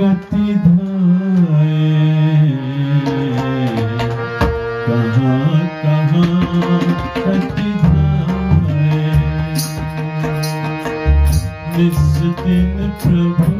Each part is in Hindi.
कति धाए। कहाँ कहाँ कति धाए? प्रभु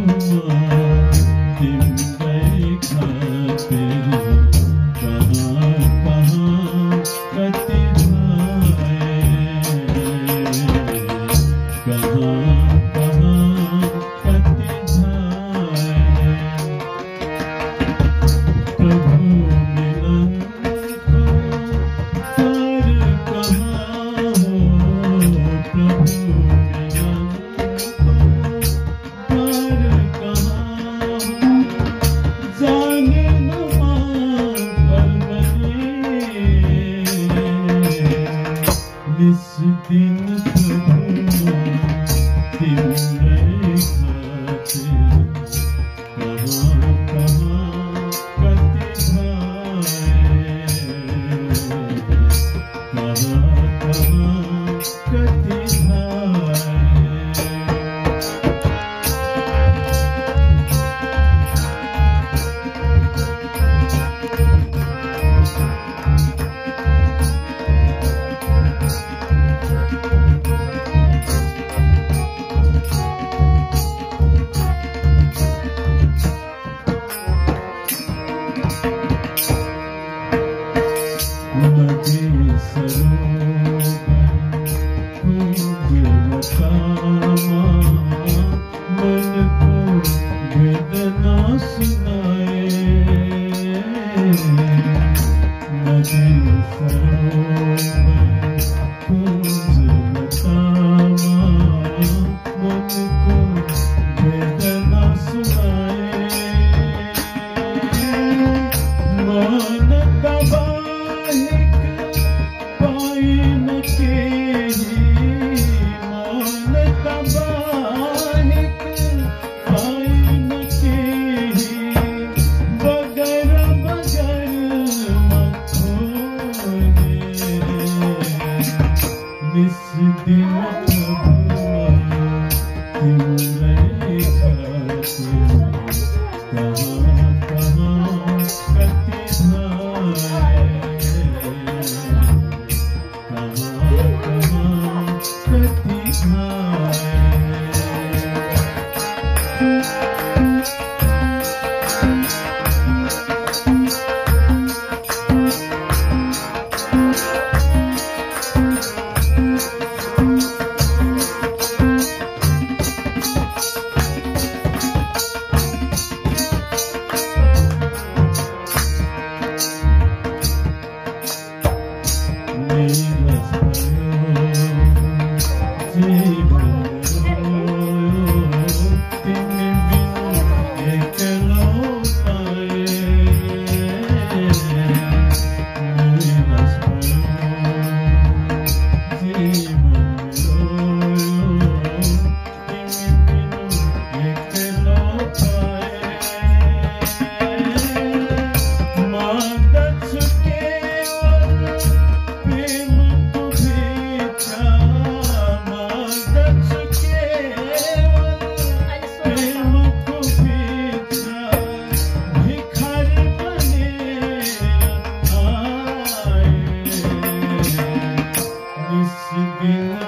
Música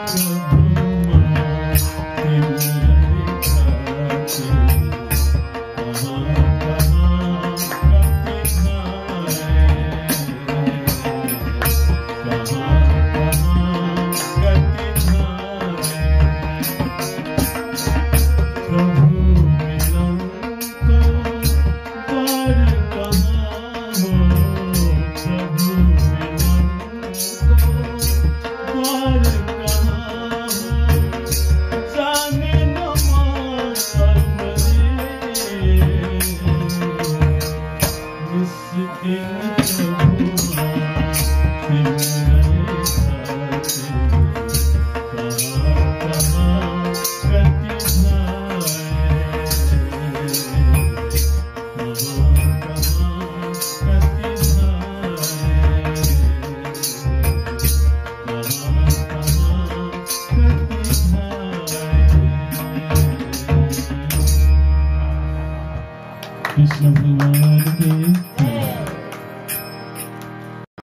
Obrigado. Thank you.